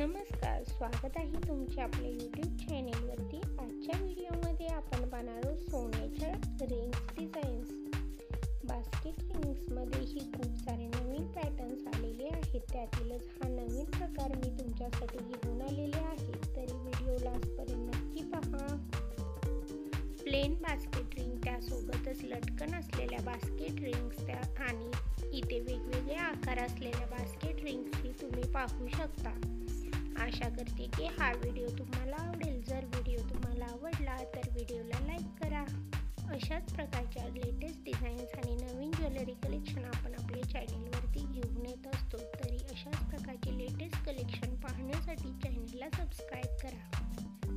नमस्कार स्वागत आहे तुमचे आपल्या यूट्यूब चॅनेलवरती आजच्या व्हिडिओमध्ये आपण पाहणार आहोत सोन्याच्या रिंग्स डिझाईन्स बास्केट रिंग्समध्येही खूप सारे नवीन पॅटर्न्स आलेले आहेत. त्यातीलच हा नवीन प्रकार मी तुमच्यासाठी घेऊन आलेले आहे. तरी व्हिडिओ लास्टपर्यंत नक्की पहा. प्लेन बास्केट रिंग त्यासोबतच लटकन असलेल्या बास्केट रिंग्स त्या आणि इथे वेगवेगळे आकार असलेल्या बास्केट रिंग्सही तुम्ही पाहू शकता. आशा करते की हा व्हिडिओ तुम्हाला आवडेल. जर व्हिडिओ तुम्हाला आवडला तर व्हिडिओला लाईक करा. अशाच प्रकारच्या लेटेस्ट डिझाईन्स आणि नवीन ज्वेलरी कलेक्शन आपण आपल्या चॅनेलवरती घेऊन येत असतो. तरी अशाच प्रकारचे लेटेस्ट कलेक्शन पाहण्यासाठी चॅनेलला सबस्क्राईब करा.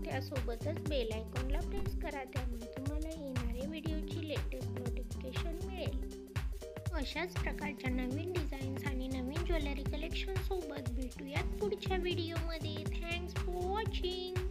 त्यासोबतच बेल आयकॉनला प्रेस करा. त्यामुळे तुम्हाला येणाऱ्या व्हिडिओची लेटेस्ट नोटिफिकेशन मिळेल. अशाच प्रकारच्या नवीन डिझाईन्स आणि नवीन ज्वेलरी कलेक्शन सोबत भेटूयात पुढच्या व्हिडिओमध्ये थँक्स फॉर वॉचिंग